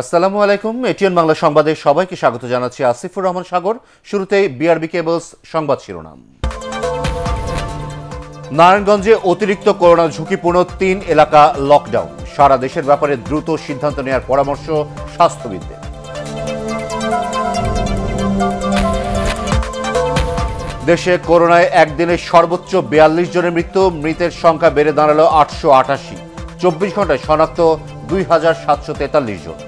আসসালামু আলাইকুম, এটিএন বাংলা সংবাদে সবাইকে স্বাগত জানাচ্ছি আসিফুর রহমান সাগর। শুরুতেই বিআরবি কেবলস সংবাদ শিরোনাম। নারায়ণগঞ্জে অতিরিক্ত করোনা ঝুঁকিপূর্ণ তিন এলাকা লকডাউন সারা দেশের ব্যাপারে দ্রুত সিদ্ধান্ত নেওয়ার পরামর্শ স্বাস্থ্যবিদদের। দেশে করোনায় একদিনে সর্বোচ্চ বিয়াল্লিশ জনের মৃত্যু, মৃতের সংখ্যা বেড়ে দাঁড়াল আটশো আটাশি। চব্বিশ ঘন্টায় শনাক্ত দুই হাজার সাতশো তেতাল্লিশ জন।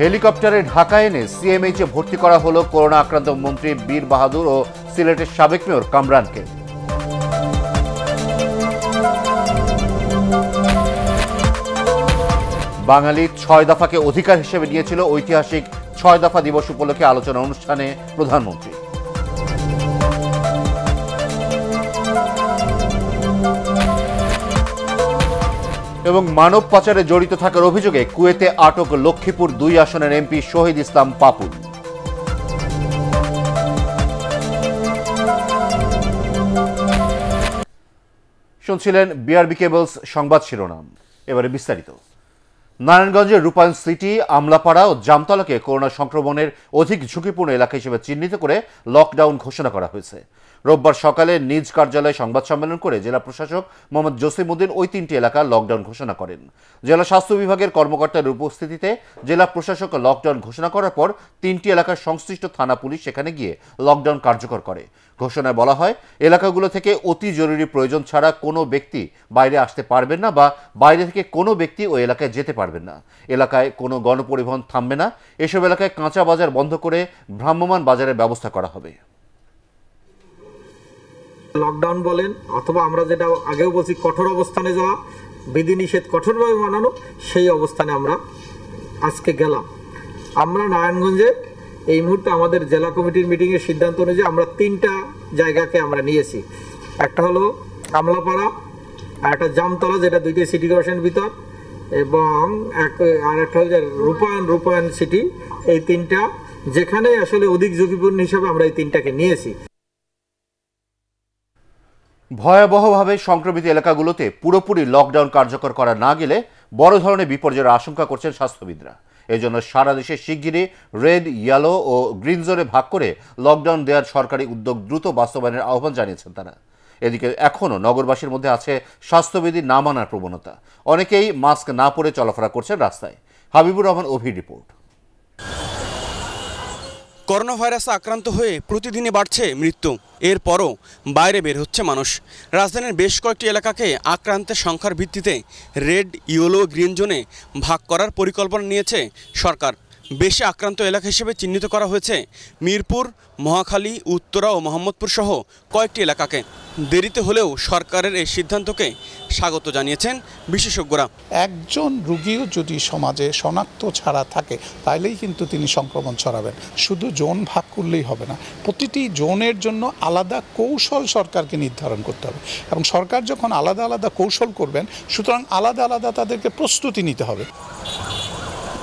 হেলিকপ্টারে ঢাকায় এনে সিএমএইচে ভর্তি করা হলো করোনা আক্রান্ত মন্ত্রী বীর বাহাদুর ও সিলেটের সাবেক মেয়র কামরানকে। বাঙালি ছয় দফাকে অধিকার হিসেবে নিয়েছিল ঐতিহাসিক ছয় দফা দিবস উপলক্ষে আলোচনা অনুষ্ঠানে প্রধানমন্ত্রী। এবং মানব পাচারে জড়িত থাকার অভিযোগে কুয়েতে আটক লক্ষ্মীপুর দুই আসনের এমপি শহীদ ইসলাম পাপুল। শুনছিলেন বিআরবি কেবলস সংবাদ শিরোনাম। এবারে বিস্তারিত। নারায়ণগঞ্জের রূপায়ণ সিটি, আমলাপাড়া ও জামতলাকে করোনা সংক্রমণের অধিক ঝুঁকিপূর্ণ এলাকা হিসেবে চিহ্নিত করে লকডাউন ঘোষণা করা হয়েছে। রোববার সকালে নিজ কার্যালয়ে সংবাদ সম্মেলন করে জেলা প্রশাসক মোহাম্মদ জসিমউদ্দিন ওই তিনটি এলাকা লকডাউন ঘোষণা করেন। জেলা স্বাস্থ্য বিভাগের কর্মকর্তার উপস্থিতিতে জেলা প্রশাসক লকডাউন ঘোষণা করার পর তিনটি এলাকার সংশ্লিষ্ট থানা পুলিশ সেখানে গিয়ে লকডাউন কার্যকর করে। ঘোষণায় বলা হয়, এলাকাগুলো থেকে অতি জরুরি প্রয়োজন ছাড়া কোনো ব্যক্তি বাইরে আসতে পারবেন না বা বাইরে থেকে কোনো ব্যক্তি ওই এলাকায় যেতে পারবেন না। এলাকায় কোনো গণপরিবহন থামবে না। এসব এলাকায় কাঁচা বাজার বন্ধ করে ভ্রাম্যমান বাজারের ব্যবস্থা করা হবে। লকডাউন বলেন, অথবা আমরা যেটা আগেও বলছি, কঠোর অবস্থানে যাওয়া, বিধিনিষেধ কঠোরভাবে মানানো, সেই অবস্থানে আমরা আজকে গেলাম। আমরা নারায়ণগঞ্জে এই মুহূর্তে আমাদের জেলা কমিটির মিটিংয়ের সিদ্ধান্ত অনুযায়ী আমরা তিনটা জায়গাকে আমরা নিয়েছি। একটা হলো কামলাপাড়া, আর একটা জামতলা, যেটা দুইটি সিটি কর্পোরেশনের ভিতর, এবং এক, আর একটা হচ্ছে রূপায়ণ রূপায়ণ সিটি এই তিনটা যেখানে আসলে অধিক ঝুঁকিপূর্ণ হিসাবে আমরা এই তিনটাকে নিয়েছি। ভয়াবহভাবে সংক্রমিত এলাকাগুলোতে পুরোপুরি লকডাউন কার্যকর করা না গেলে বড় ধরনের বিপর্যয়ের আশঙ্কা করছেন স্বাস্থ্যবিদরা। এজন্য সারা দেশে শিগগিরই রেড ইয়েলো ও গ্রিন জোনে ভাগ করে লকডাউন দেওয়ার সরকারি উদ্যোগ দ্রুত বাস্তবায়নের আহ্বান জানিয়েছেন তারা। এদিকে এখনও নগরবাসীর মধ্যে আছে স্বাস্থ্যবিধি না মানার প্রবণতা। অনেকেই মাস্ক না পরে চলাফেরা করছেন রাস্তায়। হাবিবুর রহমান অভির রিপোর্ট। করোনা ভাইরাসে আক্রান্ত হয়ে প্রতিদিনই বাড়ছে মৃত্যু। এরপরও বাইরে বের হচ্ছে মানুষ। রাজধানীর বেশ কয়েকটি এলাকাকে আক্রান্তের সংখ্যার ভিত্তিতে রেড, ইয়েলো, গ্রিন জোনে ভাগ করার পরিকল্পনা নিয়েছে সরকার। বেশি আক্রান্ত এলাকা হিসেবে চিহ্নিত করা হয়েছে। মিরপুর মহাখালী উত্তরা ও মোহাম্মদপুর সহ কয়েকটি এলাকাকে। দেরিতে হলেও সরকারের এই সিদ্ধান্তকে স্বাগত জানিয়েছেন বিশেষজ্ঞরা। একজন রুগীও যদি সমাজে শনাক্ত ছাড়া থাকে তাইলেই কিন্তু তিনি সংক্রমণ ছড়াবেন। শুধু জোন ভাগ করলেই হবে না প্রতিটি জোনের জন্য আলাদা কৌশল সরকারকে নির্ধারণ করতে হবে। এবং সরকার যখন আলাদা আলাদা কৌশল করবেন সুতরাং আলাদা আলাদা তাদেরকে প্রস্তুতি নিতে হবে।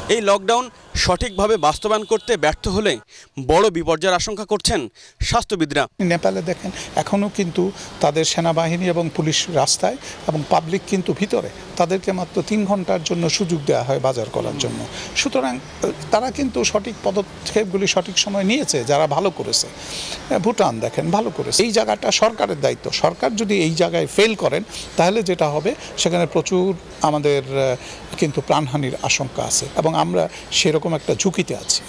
এই লকডাউন সঠিকভাবে বাস্তবায়ন করতে ব্যর্থ হলে বড় বিপর্যয়ের আশঙ্কা করছেন স্বাস্থ্যবিদরা। নেপালে দেখেন এখনও কিন্তু তাদের সেনাবাহিনী এবং পুলিশ রাস্তায় এবং পাবলিক কিন্তু ভিতরে। তাদেরকে মাত্র তিন ঘণ্টার জন্য সুযোগ দেওয়া হয় বাজার করার জন্য। সুতরাং তারা কিন্তু সঠিক পদক্ষেপগুলি সঠিক সময় নিয়েছে, যারা ভালো করেছে। ভুটান দেখেন, ভালো করেছে। এই জায়গাটা সরকারের দায়িত্ব। সরকার যদি এই জায়গায় ফেল করেন, তাহলে যেটা হবে, সেখানে প্রচুর আমাদের কিন্তু প্রাণহানির আশঙ্কা আছে। এবং আমরা সেরকম একটা ঝুঁকিতে আছি।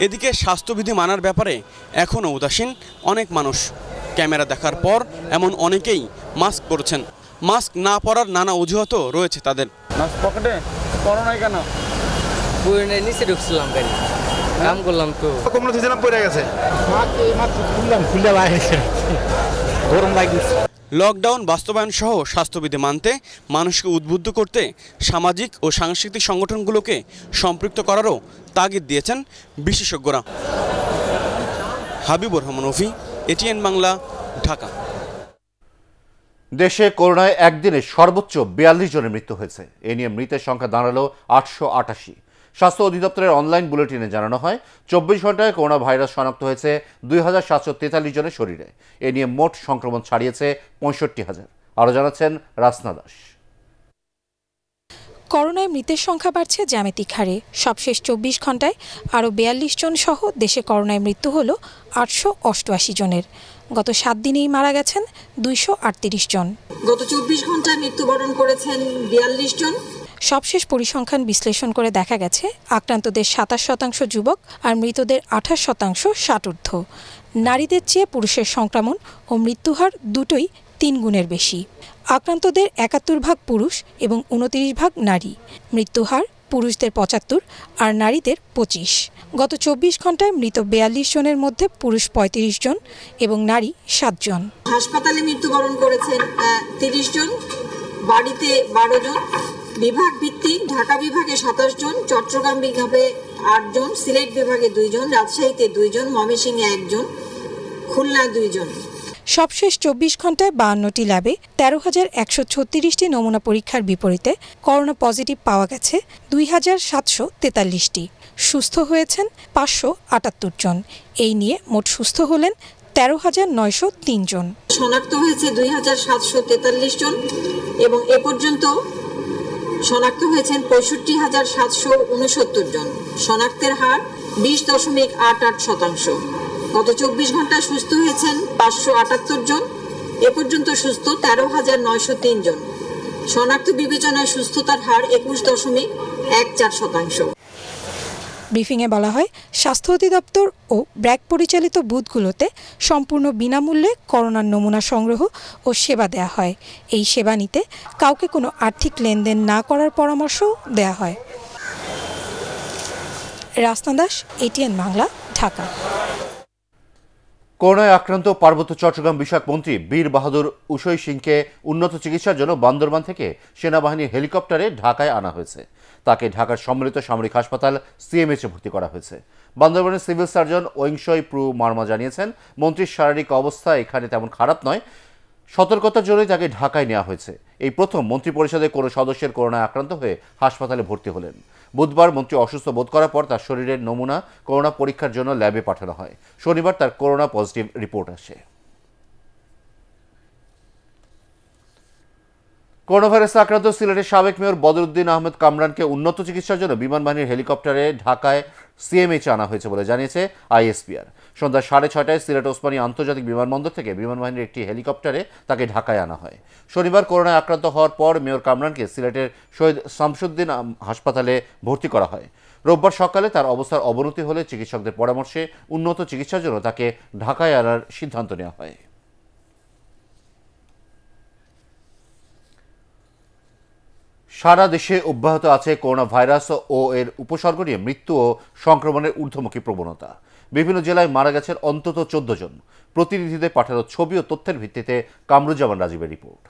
এদিকে স্বাস্থ্যবিধি মানার ব্যাপারে এখনও উদাসীন অনেক মানুষ। ক্যামেরা দেখার পর এমন অনেকেই মাস্ক পরছেন। মাস্ক না পরার নানা অজুহাতও রয়েছে তাদের। মাছ পকেটে? নাই কেন? নিচে ঢুকছিলাম গাড়ি। কাম করলাম তো। কমলো দিয়েছিলাম পড়ে গেছে? গরম লাগছে লকডাউন বাস্তবায়ন সহ স্বাস্থ্যবিধি মানতে মানুষকে উদ্বুদ্ধ করতে সামাজিক ও সাংস্কৃতিক সংগঠনগুলোকে সম্পৃক্ত করারও তাগিদ দিয়েছেন বিশেষজ্ঞরা। হাবিবুর রহমান রফি এটিএন বাংলা ঢাকা। দেশে করোনায় একদিনে সর্বোচ্চ বিয়াল্লিশ জনের মৃত্যু হয়েছে। এ নিয়ে মৃতের সংখ্যা দাঁড়াল আটশো আটাশি। স্বাস্থ্য অধিদপ্তরের অনলাইন বুলেটিনে জানানো হয় চব্বিশ ঘন্টায় করোনা ভাইরাস শনাক্ত হয়েছে দুই হাজার সাতশো তেতাল্লিশ জনের শরীরে। এ নিয়ে মোট সংক্রমণ ছাড়িয়েছে পঁয়ষট্টি হাজার। আরও জানাচ্ছেন রাসনা দাস। করোনায় মৃতের সংখ্যা বাড়ছে জ্যামিতিক হারে। সবশেষ চব্বিশ ঘন্টায় আরও বিয়াল্লিশ জন সহ দেশে করোনায় মৃত্যু হল আটশো অষ্টআশি জনের। গত সাত দিনেই মারা গেছেন দুইশো আটত্রিশ জন। গত চব্বিশ ঘন্টায় মৃত্যুবরণ করেছেন বিয়াল্লিশ জন। সবশেষ পরিসংখ্যান বিশ্লেষণ করে দেখা গেছে, আক্রান্তদের সাতাশ শতাংশ যুবক আর মৃতদের আঠাশ শতাংশ ষাটূর্ধ্ব নারীদের চেয়ে পুরুষের সংক্রমণ ও মৃত্যুহার দুটোই তিন গুণের বেশি। আক্রান্তদের একাত্তর ভাগ পুরুষ এবং উনতিরিশ ভাগ নারী। মৃত্যুহার পুরুষদের পঁচাত্তর আর নারীদের পঁচিশ। গত চব্বিশ ঘন্টায় মৃত বেয়াল্লিশ জনের মধ্যে পুরুষ পঁয়ত্রিশ জন এবং নারী সাতজন হাসপাতালে মৃত্যুবরণ করেছেন তিরিশ জন। বাড়িতে বারো জন বিভাগ ভিত্তিক ঢাকা বিভাগে সাতাশ জন চট্টগ্রাম বিভাগে আট জন সিলেট বিভাগে দুইজন রাজশাহীতে দুইজন ময়মনসিংহে একজন খুলনায় দুইজন সবশেষ চব্বিশ ঘন্টায় বাহান্নটি ল্যাবে তেরো হাজার একশো ছত্রিশটি নমুনা পরীক্ষার বিপরীতে করোনা পজিটিভ পাওয়া গেছে দুই হাজার সাতশো তেতাল্লিশটি। সুস্থ হয়েছেন পাঁচশো আটাত্তর জন। এই নিয়ে মোট সুস্থ হলেন তেরো হাজার নয়শো তিন জন। শনাক্ত হয়েছে দুই হাজার সাতশো তেতাল্লিশ জন। এবং এ পর্যন্ত শনাক্ত হয়েছেন পঁয়ষট্টি হাজার সাতশো উনসত্তর জন। শনাক্তের হার বিশ দশমিক আট আট শতাংশ। গত চব্বিশ ঘন্টায় সুস্থ হয়েছেন পাঁচশো আটাত্তর জন। এ পর্যন্ত সুস্থ তেরো হাজার নয়শো তিন জন। শনাক্ত বিবেচনায় সুস্থতার হার একুশ দশমিক এক চার শতাংশ। ব্রিফিংয়ে বলা হয়, স্বাস্থ্য অধিদপ্তর ও ব্র্যাক পরিচালিত বুথগুলোতে সম্পূর্ণ বিনামূল্যে করোনার নমুনা সংগ্রহ ও সেবা দেয়া হয়। এই সেবা নিতে কাউকে কোনো আর্থিক লেনদেন না করার পরামর্শও দেয়া হয়। রাস্তা দাস, এটিএন বাংলা, ঢাকা। করোনায় আক্রান্ত পার্বত্য চট্টগ্রাম বিষয়ক মন্ত্রী বীর বাহাদুর উষই সিংকে উন্নত চিকিৎসার জন্য বান্দরবান থেকে সেনাবাহিনীর হেলিকপ্টারে ঢাকায় আনা হয়েছে। তাকে ঢাকার সম্মিলিত সামরিক হাসপাতাল সিএমএইচে ভর্তি করা হয়েছে। বান্দরবানের সিভিল সার্জন ঐংশই প্রু মার্মা জানিয়েছেন, মন্ত্রীর শারীরিক অবস্থা এখানে তেমন খারাপ নয়, সতর্কতার জন্যই তাকে ঢাকায় নেওয়া হয়েছে। এই প্রথম মন্ত্রী পরিষদের কোনো সদস্যের করোনায় আক্রান্ত হয়ে হাসপাতালে ভর্তি হলেন। বুধবার মন্ত্রী অসুস্থ বোধ করার পর তার শরীরের নমুনা করোনা পরীক্ষার জন্য ল্যাবে পাঠানো হয়। শনিবার তার করোনা পজিটিভ রিপোর্ট আসে। করোনা ভাইরাসে আক্রান্ত সিলেটের সাবেক মেয়র বদরুদ্দিন আহমেদ কামরানকে উন্নত চিকিৎসার জন্য বিমান বাহিনীর হেলিকপ্টারে ঢাকায় সিএমএইচ আনা হয়েছে বলে জানিয়েছে আইএসপিআর। সন্ধ্যা সাড়ে ছয়টায় সিলেট ওসমানী আন্তর্জাতিক বিমানবন্দর থেকে বিমান বাহিনীর একটি হেলিকপ্টারে তাকে ঢাকায় আনা হয়। শনিবার করোনায় আক্রান্ত হওয়ার পর মেয়র কামরানকে সিলেটের শহীদ শামসুদ্দিন হাসপাতালে ভর্তি করা হয়। রোববার সকালে তার অবস্থার অবনতি হলে চিকিৎসকদের পরামর্শে উন্নত চিকিৎসার জন্য তাকে ঢাকায় আনার সিদ্ধান্ত নেওয়া হয়। সারা দেশে অব্যাহত আছে করোনা ভাইরাস ও এর উপসর্গ নিয়ে মৃত্যু ও সংক্রমণের ঊর্ধ্বমুখী প্রবণতা। বিভিন্ন জেলায় মারা গেছেন অন্তত চোদ্দ জন। প্রতিনিধিদের পাঠানো ছবি ও তথ্যের ভিত্তিতে কামরুজ্জামান রাজীবের রিপোর্ট।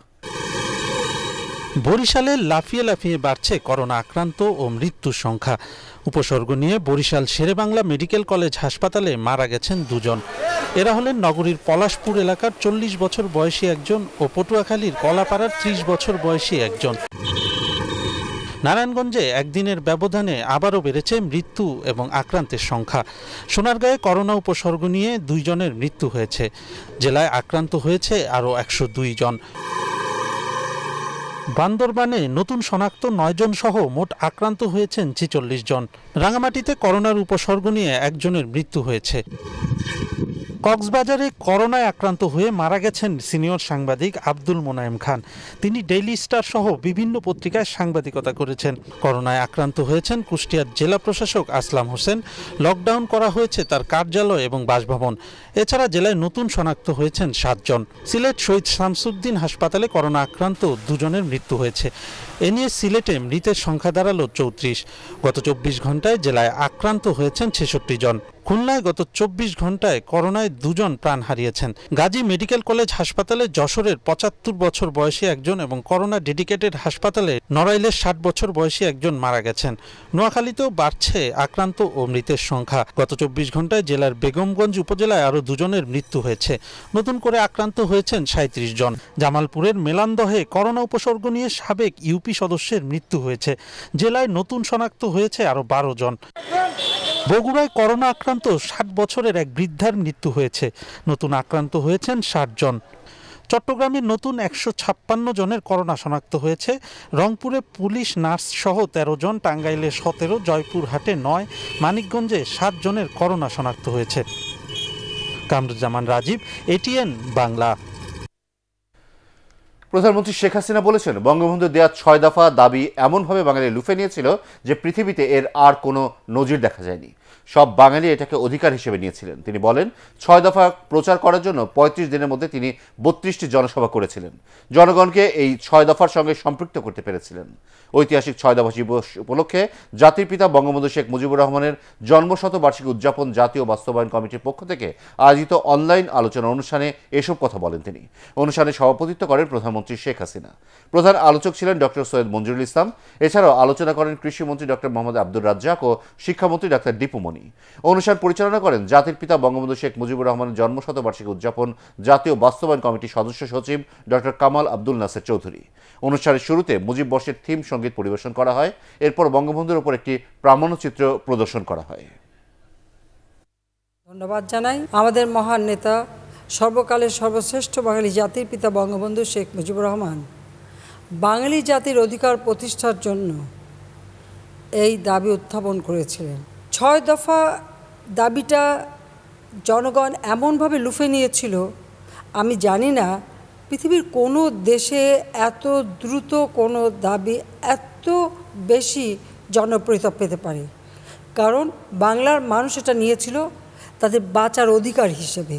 বরিশালে লাফিয়ে লাফিয়ে বাড়ছে করোনা আক্রান্ত ও মৃত্যুর সংখ্যা। উপসর্গ নিয়ে বরিশাল শেরেবাংলা মেডিকেল কলেজ হাসপাতালে মারা গেছেন দুজন। এরা হলেন নগরীর পলাশপুর এলাকার চল্লিশ বছর বয়সী একজন ও পটুয়াখালীর কলাপাড়ার ত্রিশ বছর বয়সী একজন। নারায়ণগঞ্জে একদিনের ব্যবধানে আবারও বেড়েছে মৃত্যু এবং আক্রান্তের সংখ্যা। সোনারগাঁয়ে করোনা উপসর্গ নিয়ে দুইজনের মৃত্যু হয়েছে। জেলায় আক্রান্ত হয়েছে আরও একশো দুই জন। বান্দরবানে নতুন শনাক্ত নয়জন সহ মোট আক্রান্ত হয়েছেন ছেচল্লিশ জন। রাঙামাটিতে করোনার উপসর্গ নিয়ে একজনের মৃত্যু হয়েছে। কক্সবাজারে করোনায় আক্রান্ত হয়ে মারা গেছেন সিনিয়র সাংবাদিক আব্দুল মোনায়েম খান। তিনি ডেইলি স্টার সহ বিভিন্ন পত্রিকায় সাংবাদিকতা করেছেন। করোনায় আক্রান্ত হয়েছেন কুষ্টিয়ার জেলা প্রশাসক আসলাম হোসেন। লকডাউন করা হয়েছে তার কার্যালয় এবং বাসভবন। এছাড়া জেলায় নতুন শনাক্ত হয়েছেন সাতজন। সিলেট শহীদ শামসুদ্দিন হাসপাতালে করোনা আক্রান্ত দুজনের মৃত্যু হয়েছে। এ নিয়ে সিলেটে মৃতের সংখ্যা দাঁড়াল চৌত্রিশ। গত চব্বিশ ঘন্টায় জেলায় আক্রান্ত হয়েছেন ছেষট্টি জন। খুলনায় গত চব্বিশ ঘন্টায় করোনায় দুজন প্রাণ হারিয়েছেন। গাজী মেডিকেল কলেজ হাসপাতালে যশোরের পঁচাত্তর বছর বয়সী একজন এবং করোনা ডেডিকেটেড হাসপাতালে নড়াইলের ষাট বছর বয়সী একজন মারা গেছেন। নোয়াখালীতেও বাড়ছে আক্রান্ত ও মৃতের সংখ্যা। গত চব্বিশ ঘন্টায় জেলার বেগমগঞ্জ উপজেলায় আরও দুজনের মৃত্যু হয়েছে। নতুন করে আক্রান্ত হয়েছেন সাঁত্রিশ জন। জামালপুরের মেলান্দহে করোনা উপসর্গ নিয়ে সাবেক ইউপি সদস্যের মৃত্যু হয়েছে। জেলায় নতুন শনাক্ত হয়েছে আরও বারো জন। বগুড়ায় করোনা আক্রান্ত ষাট বছরের এক বৃদ্ধার মৃত্যু হয়েছে। নতুন আক্রান্ত হয়েছেন ষাট জন। চট্টগ্রামে নতুন একশো ছাপ্পান্ন জনের করোনা শনাক্ত হয়েছে। রংপুরে পুলিশ, নার্স সহ তেরো জন, টাঙ্গাইলে সতেরো, জয়পুরহাটে নয়, মানিকগঞ্জে সাত জনের করোনা শনাক্ত হয়েছে। কামরুজ্জামান রাজীব, এটিএন বাংলা। প্রধানমন্ত্রী শেখ হাসিনা বলেছেন বঙ্গবন্ধু দেওয়া ছয় দফা দাবি এমনভাবে বাঙালি লুফে নিয়েছিল যে পৃথিবীতে এর আর কোনো নজির দেখা যায়নি। সব বাঙালি এটাকে অধিকার হিসেবে নিয়েছিলেন। তিনি বলেন, ছয় দফা প্রচার করার জন্য পঁয়ত্রিশ দিনের মধ্যে তিনি বত্রিশটি জনসভা করেছিলেন। জনগণকে এই ছয় দফার সঙ্গে সম্পৃক্ত করতে পেরেছিলেন। ঐতিহাসিক ছয় দফা দিবস উপলক্ষে জাতির পিতা বঙ্গবন্ধু শেখ মুজিবুর রহমানের জন্মশতবার্ষিকী উদযাপন জাতীয় বাস্তবায়ন কমিটির পক্ষ থেকে আয়োজিত অনলাইন আলোচনা অনুষ্ঠানে এসব কথা বলেন তিনি। অনুষ্ঠানে সভাপতিত্ব করেন প্রধানমন্ত্রী শেখ হাসিনা। প্রধান আলোচক ছিলেন ডক্টর সৈয়দ মঞ্জুরুল ইসলাম। এছাড়াও আলোচনা করেন কৃষিমন্ত্রী ডক্টর মোহাম্মদ আব্দুর রাজ্জাক ও শিক্ষামন্ত্রী ডক্টর দীপুমণি অনুষ্ঠান পরিচালনা করেন জাতির পিতা বঙ্গবন্ধু শেখ মুজিবুর রহমানের জন্মশতবার্ষিকী উদযাপন জাতীয় বাস্তবায়ন কমিটির সদস্য সচিব ডক্টর কামাল আব্দুল নাসের চৌধুরী। অনুষ্ঠানের শুরুতে মুজিব বর্ষের থিম সংগীত পরিবেশন করা হয়, এরপর বঙ্গবন্ধুর উপর একটি প্রামাণ্যচিত্র প্রদর্শন করা হয়। ধন্যবাদ জানাই। আমাদের মহান নেতা, সর্বকালের সর্বশ্রেষ্ঠ বাঙালি জাতির পিতা বঙ্গবন্ধু শেখ মুজিবুর রহমান, বাঙালি জাতির অধিকার প্রতিষ্ঠার জন্য এই দাবি উত্থাপন করেছিলেন। ছয় দফা দাবিটা জনগণ এমনভাবে লুফে নিয়েছিল, আমি জানি না পৃথিবীর কোনো দেশে এত দ্রুত কোনো দাবি এত বেশি জনপ্রিয়তা পেতে পারে। কারণ বাংলার মানুষ এটা নিয়েছিল তাদের বাঁচার অধিকার হিসেবে।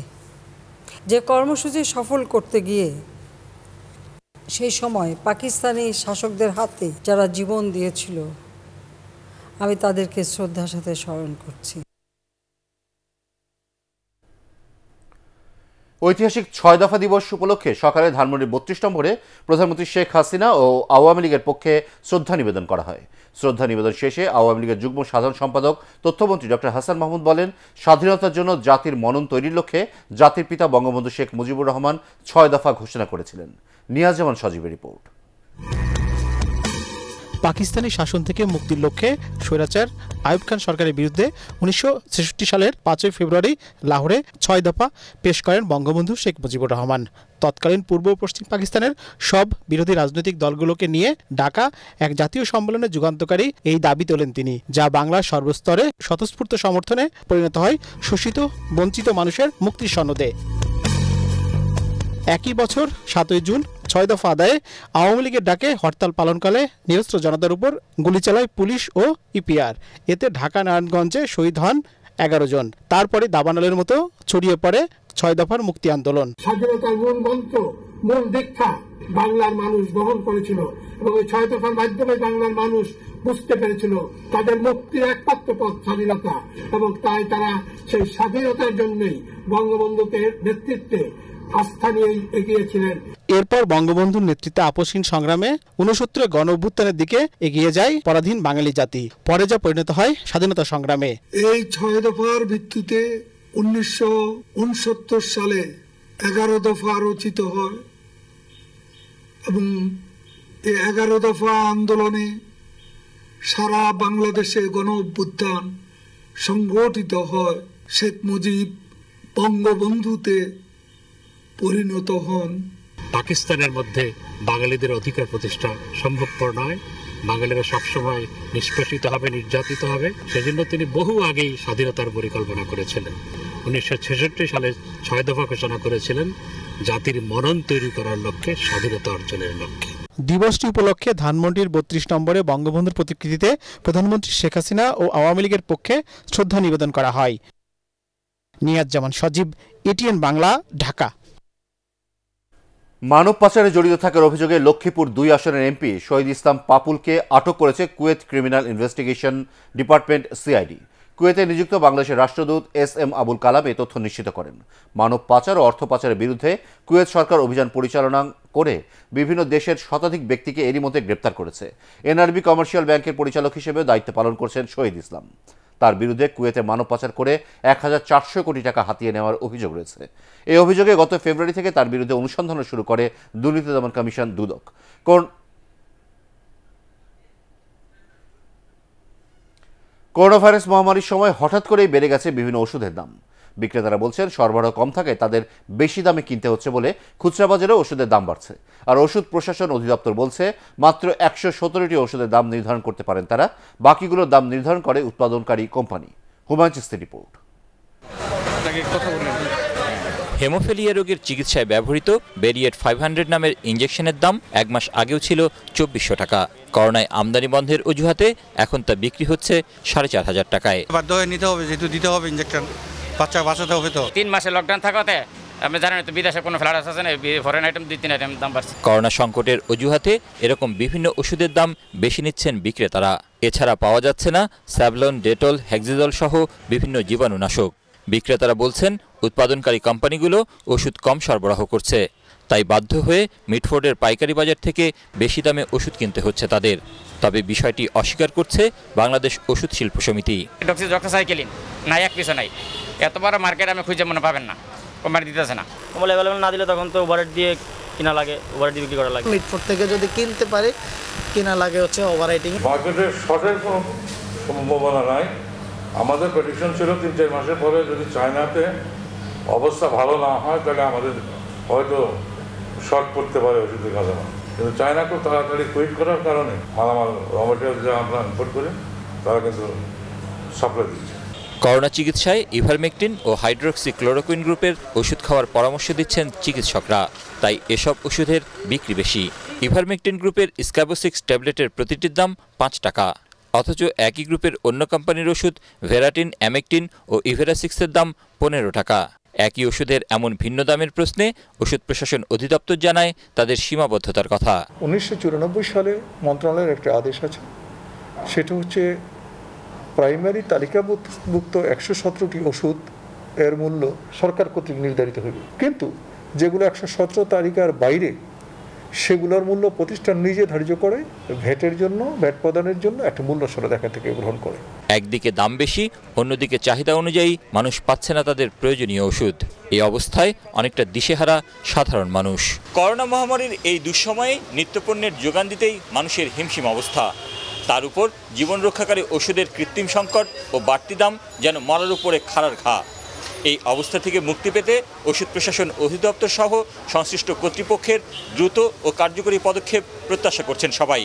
যে কর্মসূচি সফল করতে গিয়ে সেই সময় পাকিস্তানি শাসকদের হাতে যারা জীবন দিয়েছিল আমি তাদেরকে শ্রদ্ধার সাথে স্মরণ করছি। ঐতিহাসিক ছয় দফা দিবস উপলক্ষে সকালে ধানমন্ডির বত্রিশ নম্বরে প্রধানমন্ত্রী শেখ হাসিনা ও আওয়ামী লীগের পক্ষে শ্রদ্ধা নিবেদন করা হয়। শ্রদ্ধা নিবেদন শেষে আওয়ামী লীগের যুগ্ম সাধারণ সম্পাদক, তথ্যমন্ত্রী ডক্টর হাসান মাহমুদ বলেন, স্বাধীনতার জন্য জাতির মনন তৈরির লক্ষ্যে জাতির পিতা বঙ্গবন্ধু শেখ মুজিবুর রহমান ছয় দফা ঘোষণা করেছিলেন। নিয়াজ জামান সজীবের রিপোর্ট। পাকিস্তানি শাসন থেকে মুক্তির লক্ষ্যে স্বৈরাচার আইব খান সরকারের বিরুদ্ধে উনিশশো সালের পাঁচই ফেব্রুয়ারি লাহোরে ছয় দফা পেশ করেন বঙ্গবন্ধু শেখ মুজিবুর রহমান। তৎকালীন পূর্ব পশ্চিম পাকিস্তানের সব বিরোধী রাজনৈতিক দলগুলোকে নিয়ে ডাকা এক জাতীয় সম্মেলনে যুগান্তকারী এই দাবি তোলেন তিনি, যা বাংলার সর্বস্তরে স্বতঃস্ফূর্ত সমর্থনে পরিণত হয় শোষিত, বঞ্চিত মানুষের মুক্তির সনদে। একই বছর সাতই জুন ছয় দফা আদায়ে আওয়ামী লীগের ডাকে হরতাল পালনকালে নিরস্ত্র জনতার উপর গুলি চালায় পুলিশ ও ইপিআর। এতে ঢাকা, নারায়ণগঞ্জে শহীদ হন এগারো জন। তারপরে দাবানলের মতো ছড়িয়ে পড়ে ছয় দফার মুক্তি আন্দোলন। স্বাধীনতার মূল মন্ত্র, মূল দীক্ষা বাংলার মানুষ গ্রহণ করেছিল এবং এই ছয় দফার মাধ্যমে বাংলার মানুষ বুঝতে পেরেছিল তাদের মুক্তির একমাত্র পথ স্বাধীনতা এবং তাই তারা সেই স্বাধীনতার জন্যই বঙ্গবন্ধুকে নেতৃত্বে আস্থা নিয়ে এগিয়েছিলেন। এরপর বঙ্গবন্ধুর নেতৃত্বে আপসহীন সংগ্রামে উনসত্তরে গণ অভ্যুত্থানের দিকে এগিয়ে যায় পরাধীন বাঙালি জাতি। পরে যা পরিণত হয় স্বাধীনতা সংগ্রামে। এই ছয় দফার ভিত্তিতে উনিশশো উনসত্তর সালে এগারো দফা রচিত হয় এবং এই এগারো দফা আন্দোলনে সারা বাংলাদেশে গণ অভ্যুত্থান সংগঠিত হয়। শেখ মুজিব বঙ্গবন্ধুতে পরিণত হন। পাকিস্তানের মধ্যে বাঙালিদের অধিকার প্রতিষ্ঠা সম্ভবপর নয়। বাঙালিরা সবসময় নিষ্পেষিত হবে নির্যাতিত হবে। সেজন্য তিনি বহু আগেই স্বাধীনতার পরিকল্পনা করেছিলেন। উনিশশো ছেষট্টি সালে ছয় দফা ঘোষণা করেছিলেন জাতির মনন তৈরি করার লক্ষ্যে স্বাধীনতা অর্জনের লক্ষ্যে। দিবসটি উপলক্ষে ধানমন্ডির বত্রিশ নম্বরে বঙ্গবন্ধুর প্রতিকৃতিতে প্রধানমন্ত্রী শেখ হাসিনা ও আওয়ামী লীগের পক্ষে শ্রদ্ধা নিবেদন করা হয়। নিয়াজ জামান সজীব এটিএন বাংলা ঢাকা। মানব পাচারে জড়িত থাকার অভিযোগে লক্ষ্মীপুর দুই আসনের এমপি শহীদ ইসলাম পাপুলকে আটক করেছে Kuwait criminal investigation department CID. কুয়েতে নিযুক্ত বাংলাদেশের রাষ্ট্রদূত এস এম আবুল কালাম এ তথ্য নিশ্চিত করেন। মানব পাচার ও অর্থ পাচারের বিরুদ্ধে কুয়েত সরকার অভিযান পরিচালনা করে বিভিন্ন দেশের শতাধিক ব্যক্তিকে এরই মধ্যে গ্রেপ্তার করেছে। এনআরবি কমার্শিয়াল ব্যাংকের পরিচালক হিসেবে দায়িত্ব পালন করছেন শহীদ ইসলাম। তার বিরুদ্ধে কুয়েতে মানব পাচার করে এক হাজার চারশো কোটি টাকা হাতিয়ে নেওয়ার অভিযোগ রয়েছে। এই অভিযোগে গত ফেব্রুয়ারি থেকে তার বিরুদ্ধে অনুসন্ধান শুরু করে দুর্নীতি দমন কমিশন দুদক। কোন করোনা ভাইরাস মহামারীর সময় হঠাৎ করেই বেড়ে গেছে বিভিন্ন ওষুধের দাম। বিক্রেতারা বলছেন সরবরাহ কম থাকায় তাদের বেশি দামে কিনতে হচ্ছে বলে খুচরা বাজারে ওষুধের দাম বাড়ছে। আর ওষুধ প্রশাসন অধিদপ্তর বলছে মাত্র একশো সতেরোটি ওষুধের দাম নির্ধারণ করতে পারেন তারা বাকিগুলোর দাম নির্ধারণ করে উৎপাদনকারী company. Humayun Chisti report. Haemophilia রোগের চিকিৎসায় ব্যবহৃত বেরিয়েট ফাইভ হান্ড্রেড নামের ইঞ্জেকশনের দাম এক মাস আগেও ছিল চব্বিশশো টাকা। করোনায় আমদানি বন্ধের অজুহাতে এখন তা বিক্রি হচ্ছে সাড়ে চার হাজার টাকায়। বাধ্য হয়ে নিতে হবে যেহেতু দিতে হবে ইঞ্জেকশন। বাচ্চা বাঁচাতে হবে তো। তিন মাসে লকডাউন থাকাতে আপনি জানেন তো বিদেশে কোনো ফ্ল্যাট আছে না ফরেন আইটেম দুই তিন আইটেম দাম বাড়ছে। করোনা সংকটের অজুহাতে এরকম বিভিন্ন ওষুধের দাম বেশি নিচ্ছেন বিক্রেতারা। এছাড়া পাওয়া যাচ্ছে না স্যাভলন ডেটল হ্যাক্সিজল সহ বিভিন্ন জীবাণুনাশক। বিক্রেতারা বলছেন উৎপাদনকারী কোম্পানিগুলো ওষুধ কম সরবরাহ করছে। তাই বাধ্য হয়ে মিটফোর্ডের পাইকারি বাজার থেকে বেশি দামে ওষুধ কিনতে হচ্ছে তাদের। তবে বিষয়টি অস্বীকার করছে বাংলাদেশ ওষুধ শিল্প সমিতি। নাই এক পিছু নাই। এত বড় মার্কেট আমি খুঁজে মনে পাবেন না। কোম্পানি দিতেছে না। অ্যাভেলেবল না দিলে তখন তো ওভারেট দিয়ে কিনা লাগে ওভারেট দিয়ে বিক্রি করা লাগে। মিটফোর্ড থেকে যদি কিনতে পারে কিনা লাগে হচ্ছে ওভার রাইটিং মার্কেটে শর্টের কোনো সম্ভাবনা নাই। আমাদের প্রেডিকশন ছিল তিন চার মাসের পরে যদি চায়নাতে অবস্থা ভালো না হয় তাহলে আমাদের হয়তো শর্ট পড়তে পারে ওষুধের কাঁচামাল। কিন্তু চায়না খুব তাড়াতাড়ি কুইক করার কারণে মালামাল র মেটেরিয়াল যা আমরা ইম্পোর্ট করি, তারা কিন্তু সাপ্লাই দিচ্ছে। করোনা চিকিৎসায় ইভারমেকটিন ও হাইড্রোক্সি ক্লোরোকুইন গ্রুপের ওষুধ খাওয়ার পরামর্শ দিচ্ছেন চিকিৎসকরা। তাই এসব ওষুধের বিক্রি বেশি। ইভারমেকটিন গ্রুপের স্ক্যাবোসিক্স ট্যাবলেটের প্রতিটির দাম পাঁচ টাকা। অথচ একই গ্রুপের অন্য কোম্পানির ওষুধ ভেরাটিন, অ্যামেকটিন ও ইভেরাসিক্সের দাম পনেরো টাকা। একই ওষুধের এমন ভিন্ন দামের প্রশ্নে ওষুধ প্রশাসন অধিদপ্তর জানায় তাদের সীমাবদ্ধতার কথা। উনিশশো চুরানব্বই সালে মন্ত্রণালয়ের একটা আদেশ আছে। সেটা হচ্ছে প্রাইমারি তালিকাভুক্ত একশো সতেরোটি ওষুধ এর মূল্য সরকার কর্তৃক নির্ধারিত হইবে। কিন্তু যেগুলো একশো সতেরো তালিকার বাইরে সেগুলোর মূল্য প্রতিষ্ঠান নিজে ধার্য করে ভ্যাটের জন্য ভ্যাট প্রদানের জন্য একটা মূল্য সরে দেখা থেকে গ্রহণ করে। একদিকে দাম বেশি অন্যদিকে চাহিদা অনুযায়ী মানুষ পাচ্ছে না তাদের প্রয়োজনীয় ওষুধ। এই অবস্থায় অনেকটা দিশেহারা সাধারণ মানুষ। করোনা মহামারীর এই দুঃসময়ে নিত্যপণ্যের যোগান দিতেই মানুষের হিমশিম অবস্থা। তার উপর জীবন রক্ষাকারী ওষুধের কৃত্রিম সংকট ও বাড়তি দাম যেন মরার উপরে খাড়ার ঘা। এই অবস্থা থেকে মুক্তি পেতে ওষুধ প্রশাসন অধিদপ্তর সহ সংশ্লিষ্ট কর্তৃপক্ষের দ্রুত ও কার্যকরী পদক্ষেপ প্রত্যাশা করছেন সবাই।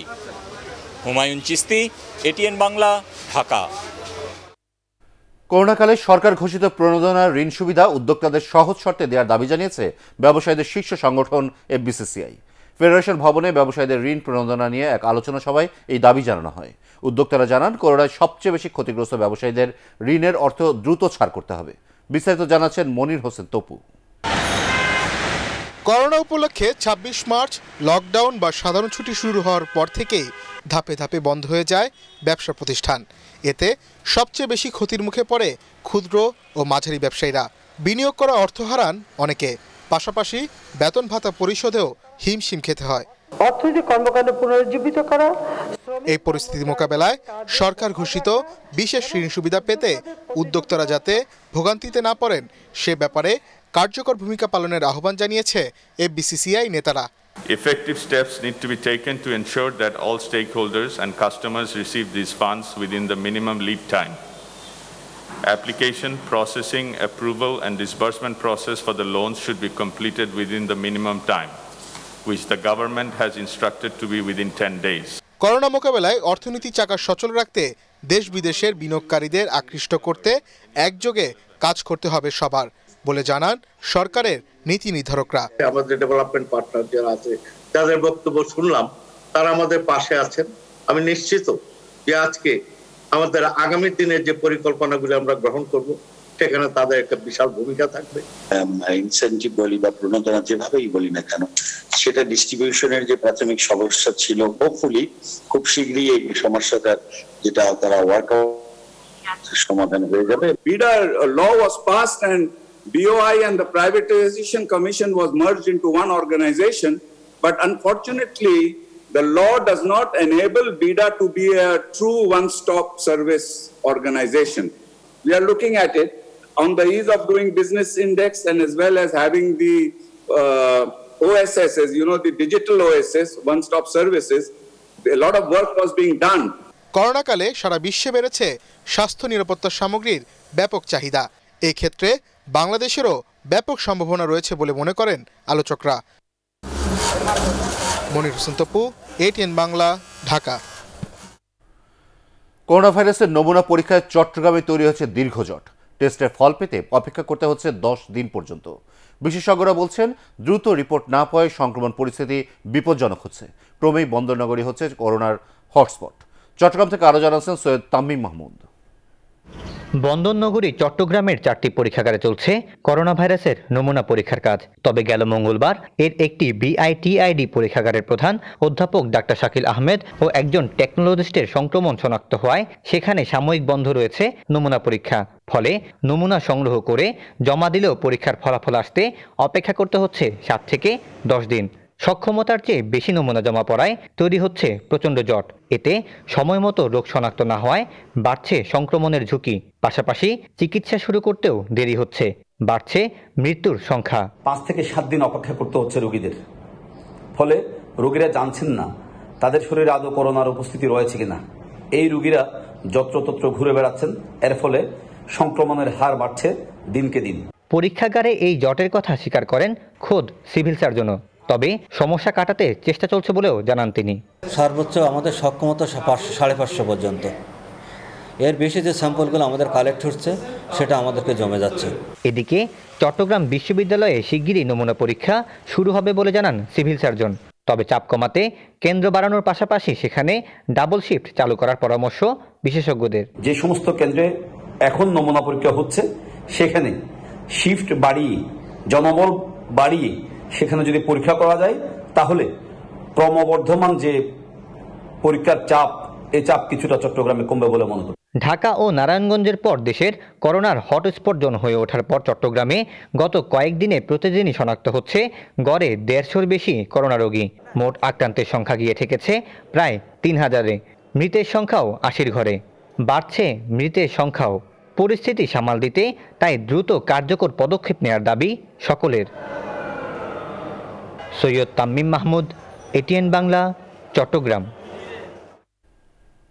হুমায়ুন চিস্তি, এটিএন বাংলা, ঢাকা। করোনাকালে সরকার ঘোষিত প্রণোদনা ঋণ সুবিধা উদ্যোক্তাদের সহজ শর্তে দেওয়ার দাবি জানিয়েছে ব্যবসায়ীদের শীর্ষ সংগঠন এফবিসিসিআই। ফেডারেশন ভবনে ব্যবসায়ীদের ঋণ প্রণোদনা নিয়ে এক আলোচনা সভায় এই দাবি জানানো হয়। উদ্যোক্তারা জানান, করোনায় সবচেয়ে বেশি ক্ষতিগ্রস্ত ব্যবসায়ীদের ঋণের অর্থ দ্রুত ছাড় করতে হবে। বিস্তারিত জানাচ্ছেন মনির হোসেন তপু। করোনা উপলক্ষে ২৬ মার্চ, লকডাউন বা সাধারণ ছুটি শুরু হওয়ার পর থেকেই ধাপে ধাপে বন্ধ হয়ে যায় ব্যবসা প্রতিষ্ঠান। এতে সবচেয়ে বেশি ক্ষতির মুখে পড়ে ক্ষুদ্র ও মাঝারি ব্যবসায়ীরা। বিনিয়োগ করা অর্থ হারান অনেকে। পাশাপাশি বেতন ভাতা পরিশোধেও হিমশিম খেতে হয়। অর্থনৈতিক কর্মকাণ্ড পুনরুজ্জীবিত করা এই পরিস্থিতি মোকাবেলায় সরকার ঘোষিত বিশেষ ঋণ সুবিধা পেতে উদ্যোক্তারা যাতে ভোগান্তিতে না পড়েন সে ব্যাপারে কার্যকর ভূমিকা পালনের আহ্বান জানিয়েছে এফবিসিসিআই নেতারা Effective steps need to be taken to ensure that all stakeholders and customers receive these funds within the minimum lead time. Application, processing, approval, and disbursement process for the loans should be completed within the minimum time, which the government has instructed to be within 10 days. Corona মোকাবেলায় অর্থনীতি চাকা সচল রাখতে দেশ বিদেশের বিনিয়োগকারীদের আকৃষ্ট করতে একযোগে কাজ করতে হবে সবার বলে জানান সরকারের নীতি নির্ধারকরা আমাদের ডেভেলপমেন্ট পার্টনার যারা আছে যাদের বক্তব্য শুনলাম তারা আমাদের পাশে আছেন আমি নিশ্চিত যে আজকে আমাদের আগামী দিনের যে পরিকল্পনাগুলো আমরা গ্রহণ করব সেখানে তাদের একটা বিশাল ভূমিকা থাকবে ইনসেন্টিভ বলি বা প্রণোদনা যেভাবেই বলি না কেন সেটা ডিস্ট্রিবিউশনের যে প্রাথমিক সমস্যা ছিল হোপফুলি খুব শীঘ্রই এই সমস্যাটা যেটা তারা ওয়ার্কআউট সমাধান হয়ে যাবে BIDA law was passed and BOI and the Privatization Commission was merged into one organization. But unfortunately, the law does not enable BIDA to be a true one-stop service organization. We are looking at it on the ease of doing business index and as well as having the uh, OSSs, you know, the digital OSS, one-stop services. A lot of work was being done. করোনাকালে সারা বিশ্বে বেড়েছে স্বাস্থ্য নিরাপত্তা সামগ্রীর ব্যাপক চাহিদা এই ক্ষেত্রে বাংলাদেশেরও ব্যাপক সম্ভাবনা রয়েছে বলে মনে করেন আলোচকরা মনির হোসেন তপু এটিএন বাংলা ঢাকা করোনা ভাইরাসের নমুনা পরীক্ষায় চট্টগ্রামে তৈরি হচ্ছে দীর্ঘজট টেস্টের ফল পেতে অপেক্ষা করতে হচ্ছে দশ দিন পর্যন্ত। বিশেষজ্ঞরা বলছেন, দ্রুত রিপোর্ট না পাওয়ায় সংক্রমণ পরিস্থিতি বিপজ্জনক হচ্ছে। ক্রমেই বন্দরনগরী হচ্ছে করোনার হটস্পট। চট্টগ্রাম থেকে আরও জানাচ্ছেন সৈয়দ তাম্মিম মাহমুদ। বন্দরনগরী, চট্টগ্রামের চারটি পরীক্ষাগারে চলছে করোনা ভাইরাসের নমুনা পরীক্ষার কাজ। তবে গেল মঙ্গলবার এর একটি বিআইটিআইডি পরীক্ষাগারের প্রধান অধ্যাপক ডাক্তার শাকিল আহমেদ ও একজন টেকনোলজিস্টের সংক্রমণ শনাক্ত হওয়ায় সেখানে সাময়িক বন্ধ রয়েছে নমুনা পরীক্ষা। ফলে নমুনা সংগ্রহ করে জমা দিলেও পরীক্ষার ফলাফল আসতে অপেক্ষা করতে হচ্ছে সাত থেকে দশ দিন। সক্ষমতার চেয়ে বেশি নমুনা জমা পড়ায় তৈরি হচ্ছে প্রচণ্ড জট। এতে সময় মতো রোগ শনাক্ত না হওয়ায় বাড়ছে সংক্রমণের ঝুঁকি। পাশাপাশি চিকিৎসা শুরু করতেও দেরি হচ্ছে। বাড়ছে মৃত্যুর সংখ্যা। পাঁচ থেকে সাত দিন অপেক্ষা করতে হচ্ছে রোগীদের। ফলে রোগীরা জানছেন না তাদের শরীরে আদৌ করোনার উপস্থিতি রয়েছে কিনা। এই রোগীরা যত্রতত্র ঘুরে বেড়াচ্ছেন। এর ফলে সংক্রমণের হার বাড়ছে দিনকে দিন। পরীক্ষাগারে এই জটের কথা স্বীকার করেন খোদ সিভিল সার্জনও। তবে সমস্যা কাটাতে চেষ্টা চলছে বলেও জানান তিনি। সর্বোচ্চ আমাদের সক্ষমতা পাঁচশো সাড়ে পাঁচশো পর্যন্ত। এর বেশি যে স্যাম্পলগুলো আমাদের কালেক্ট হচ্ছে সেটা আমাদেরকে জমে যাচ্ছে। এদিকে চট্টগ্রাম বিশ্ববিদ্যালয়ে শিগগিরই নমুনা পরীক্ষা শুরু হবে বলে জানান সিভিল সার্জন। তবে চাপ কমাতে কেন্দ্র বাড়ানোর পাশাপাশি সেখানে ডাবল শিফট চালু করার পরামর্শ বিশেষজ্ঞদের। যে সমস্ত কেন্দ্রে এখন নমুনা পরীক্ষা হচ্ছে সেখানে শিফট বাড়িয়ে জনবল বাড়িয়ে সেখানে যদি পরীক্ষা করা যায়, তাহলে ক্রমবর্ধমান যে পরীক্ষার চাপ এই চাপ কিছুটা চট্টগ্রামে কমবে বলে মনে করি ঢাকা ও নারায়ণগঞ্জের পর দেশের করোনার হটস্পট জোন হয়ে ওঠার পর চট্টগ্রামে গত কয়েকদিনে প্রতিদিনই শনাক্ত হচ্ছে গড়ে দেড়শোর বেশি করোনা রোগী। মোট আক্রান্তের সংখ্যা গিয়ে ঠেকেছে প্রায় তিন হাজারে। মৃতের সংখ্যাও আশির ঘরে। বাড়ছে মৃতের সংখ্যাও। পরিস্থিতি সামাল দিতে তাই দ্রুত কার্যকর পদক্ষেপ নেওয়ার দাবি সকলের। সৈয়দ তাম্মিম মাহমুদ এটিএন বাংলা চট্টগ্রাম।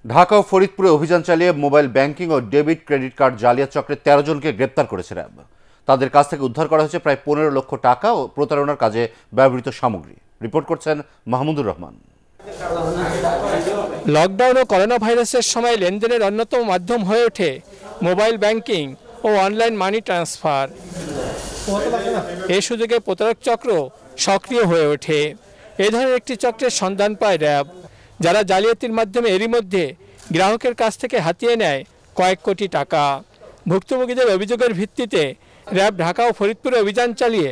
ঢাকা ও ফরিদপুরে অভিযান চালিয়ে মোবাইল ব্যাংকিং ও ডেবিট ক্রেডিট কার্ড জালিয়াত চক্রের তেরো জনকে গ্রেপ্তার করেছে র্যাব। তাদের কাছ থেকে উদ্ধার করা হয়েছে প্রায় পনেরো লক্ষ টাকা ও প্রতারণার কাজে ব্যবহৃত সামগ্রী। রিপোর্ট করছেন মাহমুদুর রহমান। লকডাউন ও করোনা ভাইরাসের সময় লেনদেনের অন্যতম মাধ্যম হয়ে ওঠে মোবাইল ব্যাংকিং ও অনলাইন মানি ট্রান্সফার। এ সুযোগে প্রতারক চক্র সক্রিয় হয়ে ওঠে। এ ধরনের একটি চক্রের সন্ধান পায় র্যাব, যারা জালিয়াতির মাধ্যমে এরই মধ্যে গ্রাহকের কাছ থেকে হাতিয়ে নেয় কয়েক কোটি টাকা। ভুক্তভোগীদের অভিযোগের ভিত্তিতে র্যাব ঢাকা ও ফরিদপুরে অভিযান চালিয়ে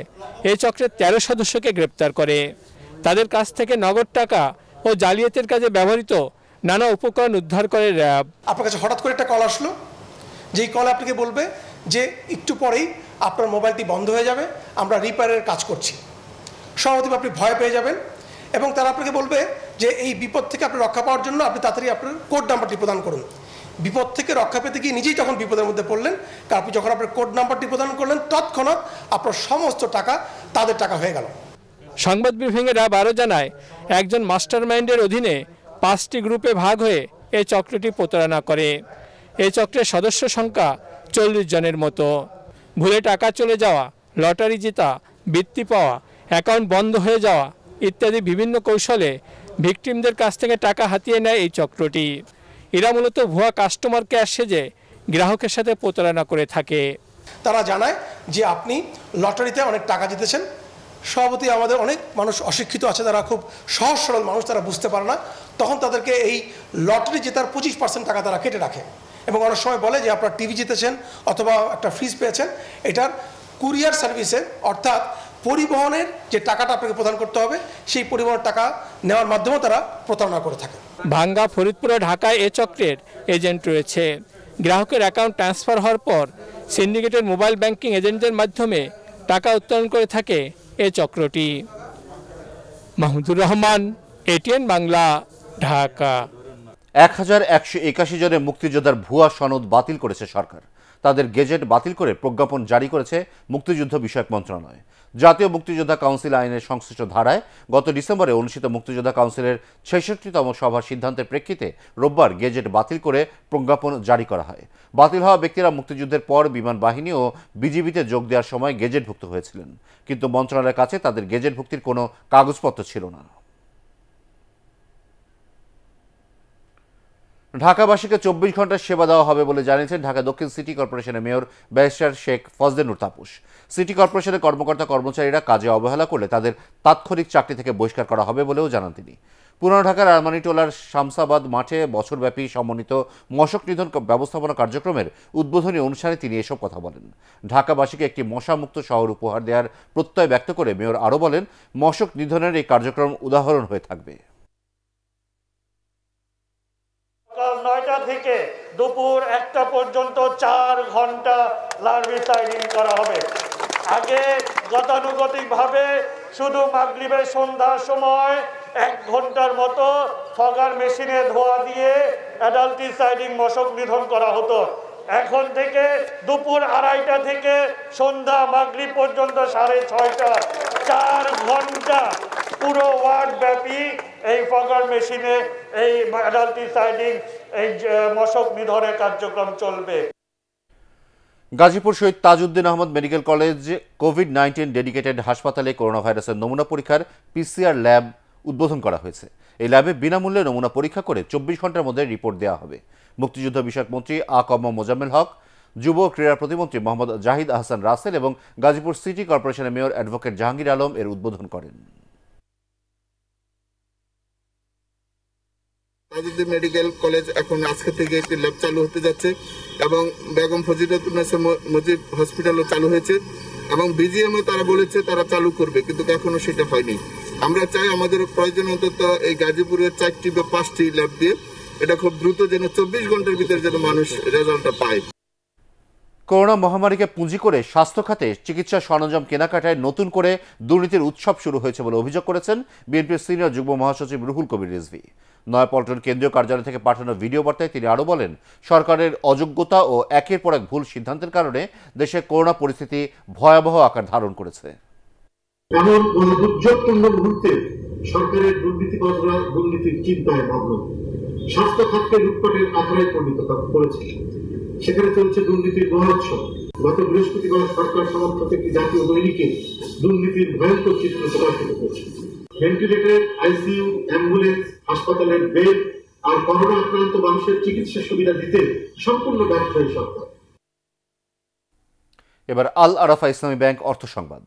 এই চক্রের তেরো সদস্যকে গ্রেপ্তার করে। তাদের কাছ থেকে নগদ টাকা ও জালিয়াতির কাজে ব্যবহৃত নানা উপকরণ উদ্ধার করে র্যাব। আপনার কাছে হঠাৎ করে একটা কল আসলো? যেই কল আপনাকে বলবে যে, একটু পরেই আপনার মোবাইলটি বন্ধ হয়ে যাবে, আমরা রিপেয়ারের কাজ করছি। স্বভাবতই আপনি ভয় পেয়ে যাবেন এবং তারা আপনাকে বলবে যে এই বিপদ থেকে আপনি রক্ষা পাওয়ার জন্য আপনি তাড়াতাড়ি আপনার কোড নাম্বারটি প্রদান করুন। বিপদ থেকে রক্ষা পেতে গিয়ে নিজেই তখন বিপদের মধ্যে পড়লেন আপনি যখন আপনার কোড নাম্বারটি প্রদান করলেন, তৎক্ষণাৎ আপনার সমস্ত টাকা তাদের টাকা হয়ে গেল। সংবাদ ব্রিফিংয়ে র্যাব আরও জানায়, একজন মাস্টার মাইন্ডের অধীনে পাঁচটি গ্রুপে ভাগ হয়ে এই চক্রটি প্রতারণা করে। এই চক্রের সদস্য সংখ্যা চল্লিশ জনের মতো। ভুলে টাকা চলে যাওয়া, লটারি জেতা, বৃত্তি পাওয়া অ্যাকাউন্ট বন্ধ হয়ে যাওয়া ইত্যাদি বিভিন্ন কৌশলে ভিকটিমদের কাছ থেকে টাকা হাতিয়ে নেয় এই চক্রটি। এরা মূলত ভুয়া কাস্টমার কেয়ার সেজে গ্রাহকের সাথে প্রতারণা করে থাকে। তারা জানায় যে আপনি লটারিতে অনেক টাকা জিতেছেন। সভাপতি আমাদের অনেক মানুষ অশিক্ষিত আছে, তারা খুব সহজ সরল মানুষ, তারা বুঝতে পারে না। তখন তাদেরকে এই লটারি জেতার পঁচিশ পার্সেন্ট টাকা তারা কেটে রাখে। এবং অনেক সময় বলে যে আপনার টিভি জিতেছেন অথবা একটা ফ্রিজ পেয়েছেন। এটার কুরিয়ার সার্ভিসে অর্থাৎ পরিবহনের যে টাকাটা আপনাকে প্রদান করতে হবে সেই পরিবহনের টাকা নেওয়ার মাধ্যমেও তারা প্রতারণা করে থাকে। ভাঙ্গা ফরিদপুরে ঢাকায় এ চক্রের এজেন্ট রয়েছে। গ্রাহকের অ্যাকাউন্ট ট্রান্সফার হওয়ার পর সিন্ডিকেটের মোবাইল ব্যাংকিং এজেন্টদের মাধ্যমে টাকা উত্তোলন করে থাকে এ চক্রটি। মাহমুদুর রহমান এটিএন বাংলা ঢাকা। এক হাজার একশো একাশি জনের মুক্তিযোদ্ধার ভুয়া সনদ বাতিল করেছে সরকার। তাদের গেজেট বাতিল করে প্রজ্ঞাপন জারি করেছে মুক্তিযুদ্ধ বিষয়ক মন্ত্রণালয়। জাতীয় মুক্তিযোদ্ধা কাউন্সিল আইনের সংশ্লিষ্ট ধারায় গত ডিসেম্বরে অনুষ্ঠিত মুক্তিযোদ্ধা কাউন্সিলের ছেষট্টিতম সভার সিদ্ধান্তের প্রেক্ষিতে রোববার গেজেট বাতিল করে প্রজ্ঞাপন জারি করা হয়। বাতিল হওয়া ব্যক্তিরা মুক্তিযুদ্ধের পর বিমান বাহিনী ও বিজিবিতে যোগ দেওয়ার সময় গেজেটভুক্ত হয়েছিলেন। কিন্তু মন্ত্রণালয়ের কাছে তাদের গেজেটভুক্তির কোনো কাগজপত্র ছিল না। ঢাকাবাসীকে চব্বিশ ঘণ্টা সেবা দেওয়া হবে বলে জানিয়েছেন ঢাকা দক্ষিণ সিটি কর্পোরেশনের mayor barrister Sheikh Fazle Noor Taposh. City কর্পোরেশনের কর্মকর্তা কর্মচারীরা কাজে অবহেলা করলে তাদের তাৎক্ষণিক চাকরি থেকে বহিষ্কার করা হবে বলেও জানান তিনি। পুরানো ঢাকার আরমানিটোলার শামসাবাদ মাঠে বছরব্যাপী সমন্বিত মশক নিধন ব্যবস্থাপনা কার্যক্রমের উদ্বোধনী অনুষ্ঠানে তিনি এসব কথা বলেন। ঢাকাবাসীকে একটি মশামুক্ত শহর উপহার দেওয়ার প্রত্যয় ব্যক্ত করে মেয়র আরও বলেন, মশক নিধনের এই কার্যক্রম উদাহরণ হয়ে থাকবে। সকাল নয়টা থেকে দুপুর একটা পর্যন্ত চার ঘণ্টা লার্ভিসাইডিং করা হবে। আগে গতানুগতিকভাবে শুধু মাগরিবের সন্ধ্যার সময় এক ঘণ্টার মতো ফগার মেশিনে ধোয়া দিয়ে অ্যাডাল্টিসাইডিং মশক নিধন করা হতো। এখন থেকে দুপুর আড়াইটা থেকে সন্ধ্যা মাগরিব পর্যন্ত সাড়ে ছয়টা, চার ঘণ্টা পুরো ওয়ার্ড ব্যাপী এই ফগার মেশিনে, এই অ্যাডাল্টিসাইডিং এই মশক নিধনের কার্যক্রম চলবে। Gazipur Shaheed Tajuddin Ahmad medical college Covid nineteen dedicated হাসপাতালে করোনা ভাইরাসের নমুনা পরীক্ষার পিসিআর ল্যাব উদ্বোধন করা হয়েছে। এই ল্যাবে বিনামূল্যে নমুনা পরীক্ষা করে চব্বিশ ঘণ্টার মধ্যে রিপোর্ট দেওয়া হবে। মুক্তিযুদ্ধ বিষয়ক মন্ত্রী আ কম মোজাম্মেল হক, যুব ক্রীড়া প্রতিমন্ত্রী মোহাম্মদ জাহিদ আহসান রাসেল এবং গাজীপুর সিটি কর্পোরেশনের মেয়র অ্যাডভোকেট জাহাঙ্গীর আলম এর উদ্বোধন করেন। তাজউদ্দিন মেডিকেল কলেজ এখন আজকে থেকে একটি ল্যাব চালু হতে যাচ্ছে এবং বেগম ফজিলাতুন্নেসা মুজিব হসপিটালও চালু হয়েছে এবং বিজিএমও তারা বলেছে তারা চালু করবে, কিন্তু এখনও সেটা হয়নি। আমরা চাই আমাদের প্রয়োজন অন্তত এই গাজীপুরের চারটি বা পাঁচটি ল্যাব দিয়ে এটা খুব দ্রুত যেন চব্বিশ ঘণ্টার ভিতরে যেন মানুষ রেজাল্টটা পায়। করোনা মহামারীকে পুঁজি করে স্বাস্থ্য খাতে চিকিৎসা সরঞ্জাম কেনাকাটায় নতুন করে দুর্নীতির উৎসব শুরু হয়েছে বলে অভিযোগ করেছেন বিএনপির সিনিয়র যুগ্ম মহাসচিব রুহুল কবির রিজভি। নয়াপল্টন কেন্দ্রীয় কার্যালয় থেকে পাঠানো ভিডিও বার্তায় তিনি আরও বলেন, সরকারের অযোগ্যতা ও একের পর এক ভুল সিদ্ধান্তের কারণে দেশে করোনা পরিস্থিতি ভয়াবহ আকার ধারণ করেছে। সরকারের দুর্নীতিবাদরা দুর্নীতির চিন্তায় মগ্ন। স্বাস্থ্য খাতকে লুটপাটের পরিণত করেছে। সেখানে চলছে দুর্নীতির মহোৎসব। গত বৃহস্পতিবার সরকার সমর্থক একটি জাতীয় দৈনিকে দুর্নীতির ভয়ঙ্কর চিত্র প্রকাশিত ভেন্টিলেটর আইসিইউ অ্যাম্বুলেন্স হাসপাতালের বেড আর করোনা আক্রান্ত মানুষের চিকিৎসা সুবিধা দিতে সম্পূর্ণ ব্যর্থ এই সরকার। এবার আল আরাফা ইসলামী ব্যাংক অর্থ সংবাদ।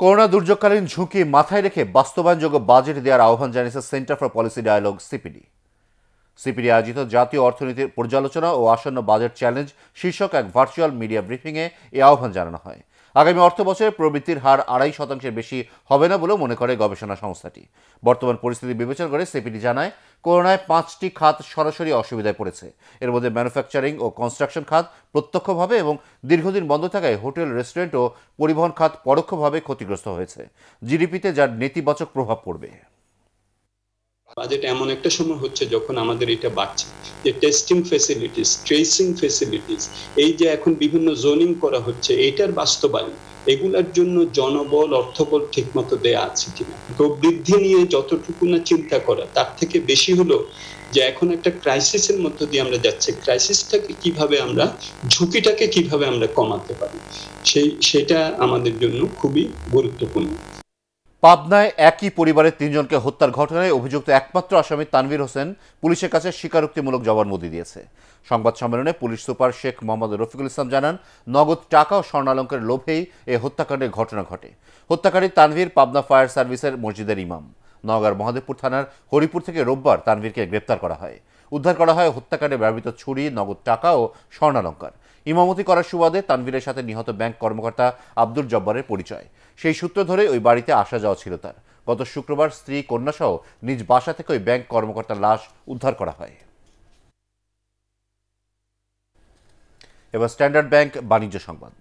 করোনা দুর্যোগকালীন ঝুঁকি মাথায় রেখে বাস্তবায়নযোগ্য বাজেট দেওয়ার আহ্বান জানিয়েছে Centre for Policy Dialogue CPD. CPD আয়োজিত জাতীয় অর্থনীতির পর্যালোচনা ও আসন্ন বাজেট চ্যালেঞ্জ শীর্ষক এক ভার্চুয়াল মিডিয়া ব্রিফিংয়ে এ আহ্বান জানানো হয়। আগামী অর্থ বছরে প্রবৃদ্ধির হার আড়াই শতাংশের বেশি হবে না বলেও মনে করে গবেষণা সংস্থাটি। বর্তমান পরিস্থিতি বিবেচনা করে সিপিডি জানায়, করোনায় পাঁচটি খাত সরাসরি অসুবিধায় পড়েছে। এর মধ্যে ম্যানুফ্যাকচারিং ও কনস্ট্রাকশন খাত প্রত্যক্ষভাবে এবং দীর্ঘদিন বন্ধ থাকায় হোটেল, রেস্টুরেন্ট ও পরিবহন খাত পরোক্ষভাবে ক্ষতিগ্রস্ত হয়েছে। জিডিপিতে যার নেতিবাচক প্রভাব পড়বে। বাজেট এমন একটা সময় হচ্ছে যখন আমাদের এটা বাড়ছে। যে টেস্টিং ফেসিলিটিস ট্রেসিং ফেসিলিটিস এই যে এখন বিভিন্ন জোনিং করা হচ্ছে, এইটার বাস্তবায়ন, এগুলার জন্য জনবল, অর্থবল ঠিকমতো দেয়া আছে কিনা? প্রবৃদ্ধি নিয়ে যতটুকু না চিন্তা করা, তার থেকে বেশি হলো যে এখন একটা ক্রাইসিসের মধ্য দিয়ে আমরা যাচ্ছি। ক্রাইসিসটাকে কীভাবে আমরা, ঝুঁকিটাকে কীভাবে আমরা কমাতে পারি? সেই, সেটা আমাদের জন্য খুবই গুরুত্বপূর্ণ। পাবনায় একই পরিবারের তিনজনকে হত্যার ঘটনায় অভিযুক্ত একমাত্র আসামি তানভীর হোসেন পুলিশের কাছে স্বীকারোক্তিমূলক জবানবন্দি দিয়েছে। সংবাদ সম্মেলনে পুলিশ সুপার শেখ মোহাম্মদ রফিকুল ইসলাম জানান, নগদ টাকা ও স্বর্ণালঙ্কের লোভেই এই হত্যাকাণ্ডের ঘটনা ঘটে। হত্যাকারী তানভীর পাবনা ফায়ার সার্ভিসের মসজিদের ইমাম। নওগাঁর মহাদেবপুর থানার হরিপুর থেকে রোববার তানভীরকে গ্রেপ্তার করা হয়। উদ্ধার করা হয় হত্যাকাণ্ডে ব্যবহৃত ছুরি, নগদ টাকা ও স্বর্ণালঙ্কার। ইমামতি করার সুবাদে তানভীরের সাথে নিহত ব্যাংক কর্মকর্তা আব্দুল জব্বারের পরিচয়। সেই সূত্র ধরে ওই বাড়িতে আসা যাওয়া ছিল তার। গত শুক্রবার স্ত্রী কন্যাসহ নিজ বাসা থেকে ওই ব্যাংক কর্মকর্তার লাশ উদ্ধার করা হয়। এবার স্ট্যান্ডার্ড ব্যাংক বাণিজ্য সংবাদ।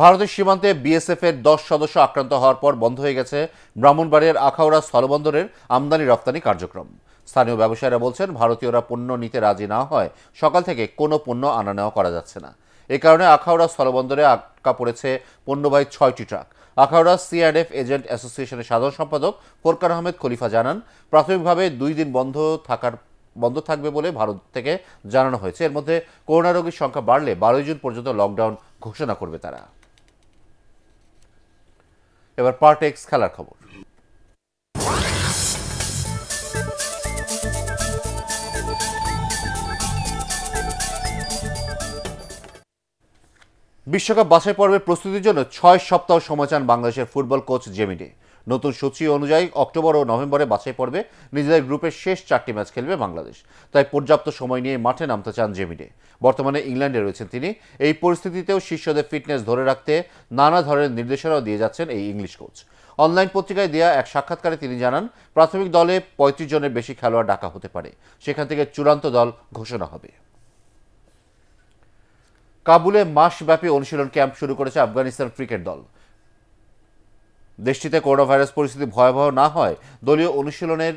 ভারতের সীমান্তে বিএসএফ এর দশ সদস্য আক্রান্ত হওয়ার পর বন্ধ হয়ে গেছে ব্রাহ্মণবাড়িয়ার আখাউড়া স্থলবন্দরের আমদানি রপ্তানি কার্যক্রম। স্থানীয় ব্যবসায়ীরা বলছেন, ভারতীয়রা পণ্য নিতে রাজি না হয় সকাল থেকে কোনো পণ্য আনা নেওয়া করা যাচ্ছে না। এ কারণে আখাউড়া স্থলবন্দরে আটকা পড়েছে পণ্যবাহী ছয়টি ট্রাক। আখাউড়া সিআরএফ এজেন্ট অ্যাসোসিয়েশনের সাধারণ সম্পাদক ফোরকান আহমেদ খলিফা জানান, প্রাথমিকভাবে দুই দিন বন্ধ থাকার, বন্ধ থাকবে বলে ভারত থেকে জানানো হয়েছে। এর মধ্যে করোনা রোগীর সংখ্যা বাড়লে বারোই জুন পর্যন্ত লকডাউন ঘোষণা করবে তারা। এবার পার্ট এক্স খেলার খবর। বিশ্বকাপ বাছাই পর্বের প্রস্তুতির জন্য ছয় সপ্তাহ সময় চান বাংলাদেশের ফুটবল কোচ জেমিডে নতুন সূচি অনুযায়ী অক্টোবর ও নভেম্বরে বাছাই পর্বে নিজেদের গ্রুপের শেষ চারটি ম্যাচ খেলবে বাংলাদেশ। তাই পর্যাপ্ত সময় নিয়ে মাঠে নামতে চান জেমিনে। বর্তমানে ইংল্যান্ডে রয়েছেন তিনি। এই পরিস্থিতিতেও শিষ্যদের ফিটনেস ধরে রাখতে নানা ধরনের নির্দেশনাও দিয়ে যাচ্ছেন এই ইংলিশ কোচ। অনলাইন পত্রিকায় দেওয়া এক সাক্ষাৎকারে তিনি জানান, প্রাথমিক দলে পঁয়ত্রিশ জনের বেশি খেলোয়াড় ডাকা হতে পারে। সেখান থেকে চূড়ান্ত দল ঘোষণা হবে। কাবুলে মাসব্যাপী অনুশীলন ক্যাম্প শুরু করেছে আফগানিস্তান ক্রিকেট দল। দেশটিতে করোনা ভাইরাস পরিস্থিতি ভয়াবহ না হয়, দলীয় অনুশীলনের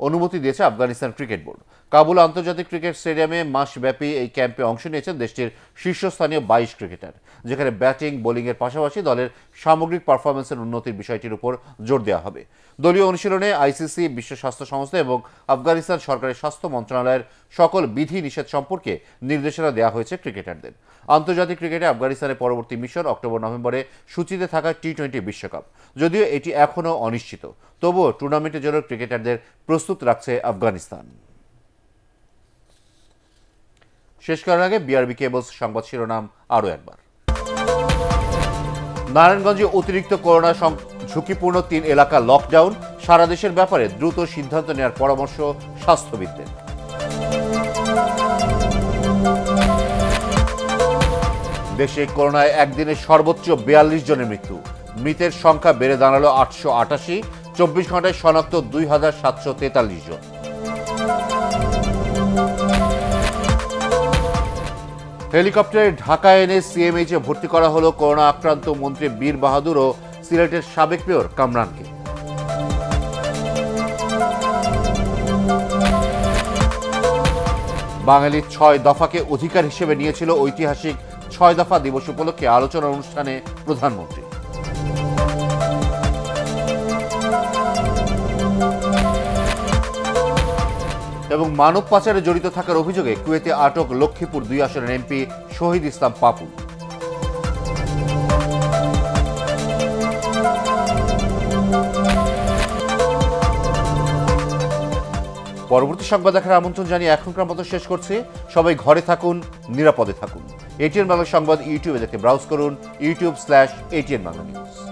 অনুমতি দিয়েছে আফগানিস্তান ক্রিকেট বোর্ড। কাবুল আন্তর্জাতিক ক্রিকেট স্টেডিয়ামে মাসব্যাপী এই ক্যাম্পে অংশ নিয়েছেন দেশটির শীর্ষস্থানীয় বাইশ ক্রিকেটার, যেখানে ব্যাটিং, বোলিংয়ের পাশাপাশি দলের সামগ্রিক পারফরমেন্সের উন্নতির বিষয়টির উপর জোর দেওয়া হবে। দলীয় অনুশীলনে আইসিসি, বিশ্ব স্বাস্থ্য সংস্থা এবং আফগানিস্তান সরকারের স্বাস্থ্য মন্ত্রণালয়ের সকল বিধি নিষেধ সম্পর্কে নির্দেশনা দেওয়া হয়েছে ক্রিকেটারদের। আন্তর্জাতিক ক্রিকেটে আফগানিস্তানের পরবর্তী মিশন অক্টোবর, নভেম্বরে সূচিতে থাকা টি টোয়েন্টি বিশ্বকাপ। যদিও এটি এখনও অনিশ্চিত, তবুও টুর্নামেন্টের জন্য ক্রিকেটারদের প্রস্তুত রাখছে আফগানিস্তান। শেষ করার আগে বিআরবি কেবলস সংবাদ শিরোনাম আরও একবার। নারায়ণগঞ্জে অতিরিক্ত করোনা ঝুঁকিপূর্ণ তিন এলাকা লকডাউন সারা দেশের ব্যাপারে দ্রুত সিদ্ধান্ত নেওয়ার পরামর্শ স্বাস্থ্যবিদদের। দেশে করোনায় একদিনে সর্বোচ্চ বিয়াল্লিশ জনের মৃত্যু। মৃতের সংখ্যা বেড়ে দাঁড়াল আটশো আটাশি। চব্বিশ ঘন্টায় শনাক্ত দুই হাজার সাতশো তেতাল্লিশ জন। হেলিকপ্টারে ঢাকায় এনে সিএমএইচে ভর্তি করা হলো করোনা আক্রান্ত মন্ত্রী বীর বাহাদুর ও সিলেটের সাবেক মেয়র কামরানকে। বাঙালির ছয় দফাকে অধিকার হিসেবে নিয়েছিল ঐতিহাসিক ছয় দফা দিবস উপলক্ষে আলোচনা অনুষ্ঠানে প্রধানমন্ত্রী। এবং মানব পাচারে জড়িত থাকার অভিযোগে কুয়েতে আটক লক্ষ্মীপুর দুই আসনের এমপি শহীদ ইসলাম পাপু। পরবর্তী সংবাদ দেখার আমন্ত্রণ জানিয়ে এখনকার মতো শেষ করছি। সবাই ঘরে থাকুন, নিরাপদে থাকুন। এটিএন বাংলা সংবাদ ইউটিউবে দেখতে ব্রাউজ করুন YouTube slash ATN Bangla news